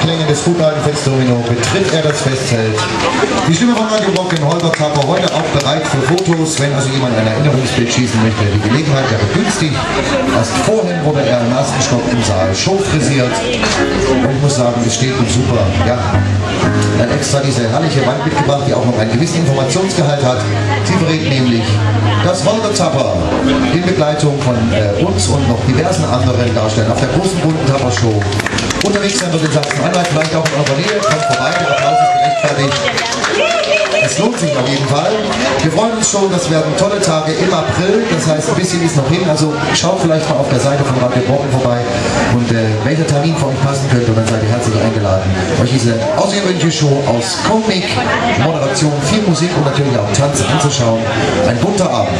Klänge des guten Festdomino betritt er das Festzelt. Die Stimme von Radio Rock in Holger Zapper heute auch bereit für Fotos, wenn also jemand ein Erinnerungsbild schießen möchte. Die Gelegenheit wäre günstig. Erst vorhin wurde er im ersten Stock im Saal show frisiert. Und ich muss sagen, es steht ihm super. Ja, dann extra diese herrliche Wand mitgebracht, die auch noch einen gewissen Informationsgehalt hat. Sie verrät nämlich, dass Holger Zapper in Begleitung von äh, uns und noch diversen anderen Darstellern auf der großen bunten Zapper Show unterwegs sein wird in Sachsen-Anhalt, vielleicht auch in eurer Nähe. Kommt vorbei, der Applaus ist gerechtfertigt. Sich auf jeden Fall. Wir freuen uns schon, das werden tolle Tage im April. Das heißt, ein bisschen ist noch hin. Also schaut vielleicht mal auf der Seite von Radio Brocken vorbei und äh, welcher Termin für euch passen könnte. Und dann seid ihr herzlich eingeladen, euch diese außergewöhnliche Show aus Comic, Moderation, viel Musik und natürlich auch Tanz anzuschauen. Ein bunter Abend.